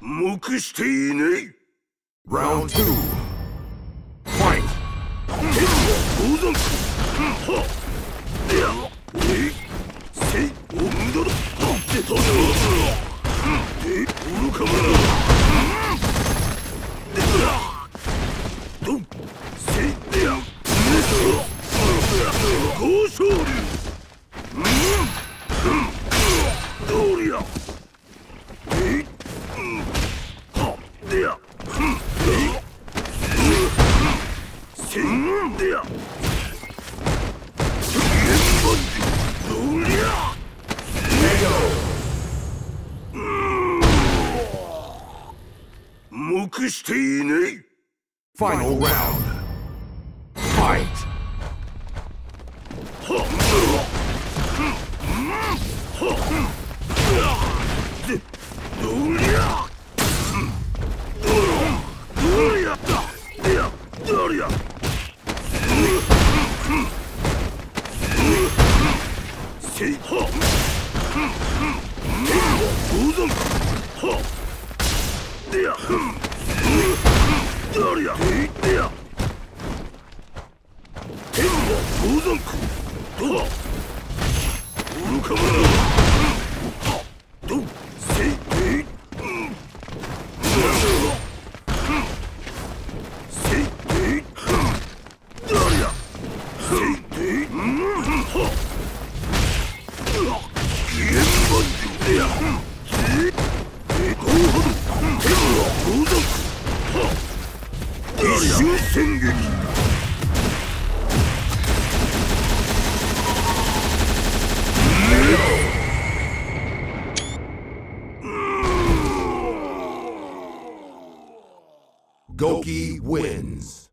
目していね Round two. Fight! え当然はっいやえせいおむだだはってたぞえ愚か者どん Final round. Fight! で 愚か者 一瞬戦撃 Goki wins.